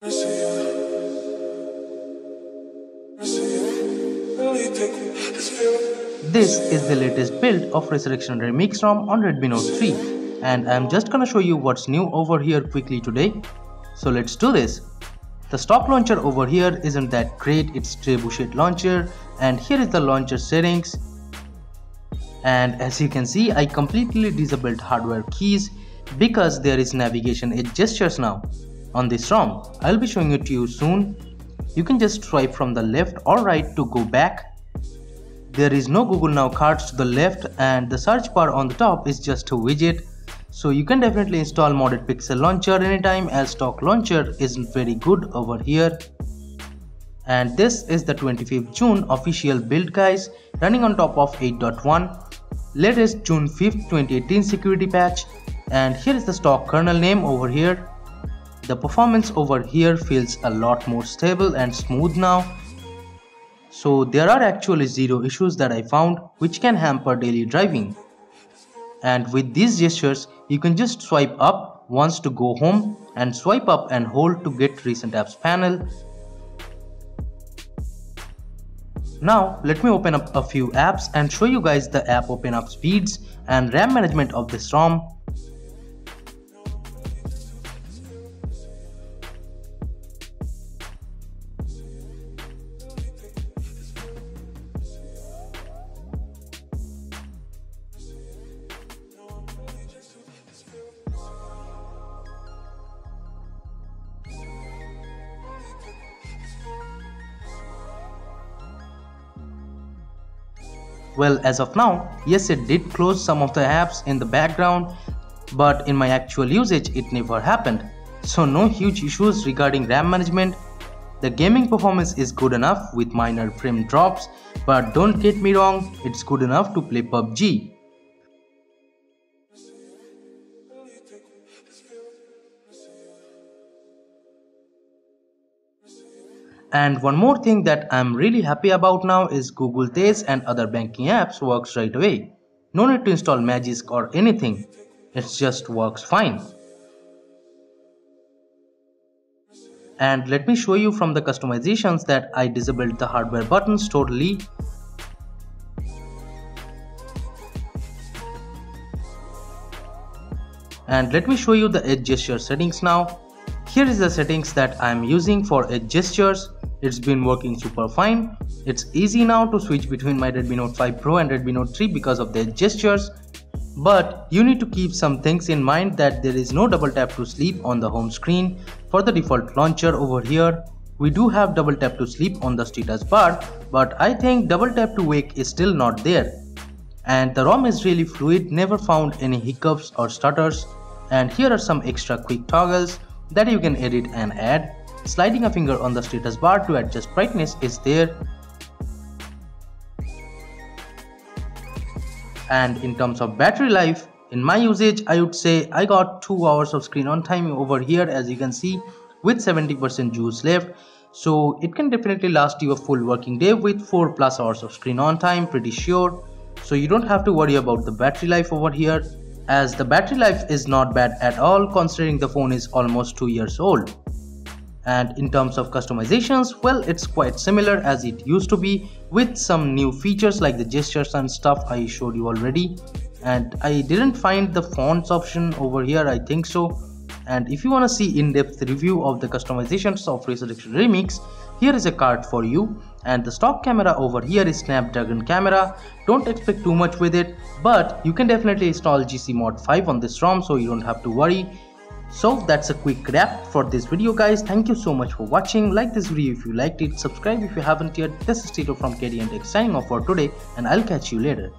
This is the latest build of Resurrection Remix ROM on Redmi Note 3 and I'm just gonna show you what's new over here quickly today. So let's do this. The stock launcher over here isn't that great, it's trebuchet launcher and here is the launcher settings and as you can see I completely disabled hardware keys because there is navigation edge gestures now. On this ROM, I'll be showing it to you soon. You can just swipe from the left or right to go back there is no Google Now cards to the left and the search bar on the top is just a widget. So you can definitely install modded pixel launcher anytime as stock launcher isn't very good over here. And this is the 25th June official build guys running on top of 8.1 latest June 5th 2018 security patch and here is the stock kernel name over here. The performance over here feels a lot more stable and smooth now so there are actually zero issues that I found which can hamper daily driving. And with these gestures, you can just swipe up once to go home and swipe up and hold to get recent apps panel. Now let me open up a few apps and show you guys the app open up speeds and RAM management of this ROM Well, as of now, yes it did close some of the apps in the background, but in my actual usage it never happened. So no huge issues regarding RAM management. The gaming performance is good enough with minor frame drops, but don't get me wrong, it's good enough to play PUBG. And one more thing that I'm really happy about now is Google Tez and other banking apps works right away. No need to install Magisk or anything. It just works fine. And let me show you from the customizations that I disabled the hardware buttons totally. And let me show you the edge gesture settings now. Here is the settings that I am using for edge gestures. It's been working super fine. It's easy now to switch between my Redmi Note 5 Pro and Redmi Note 3 because of their gestures. But you need to keep some things in mind that there is no double tap to sleep on the home screen. For the default launcher over here, we do have double tap to sleep on the status bar, but I think double tap to wake is still not there. And the ROM is really fluid, never found any hiccups or stutters. And here are some extra quick toggles that you can edit and add. Sliding a finger on the status bar to adjust brightness is there. And in terms of battery life, in my usage, I would say I got 2 hours of screen on time over here as you can see with 70% juice left. So it can definitely last you a full working day with 4 plus hours of screen on time pretty sure. So you don't have to worry about the battery life over here as the battery life is not bad at all considering the phone is almost 2 years old and in terms of customizations well it's quite similar as it used to be with some new features like the gestures and stuff I showed you already. And I didn't find the fonts option over here I think so. And if you want to see in-depth review of the customizations of Resurrection Remix here is a card for you. And the stock camera over here is Snapdragon camera. Don't expect too much with it but you can definitely install GC mod 5 on this ROM so you don't have to worry so that's a quick wrap for this video guys. Thank you so much for watching. Like this video if you liked it. Subscribe if you haven't yet. This is Tito from KTN Tech signing off for today and I'll catch you later.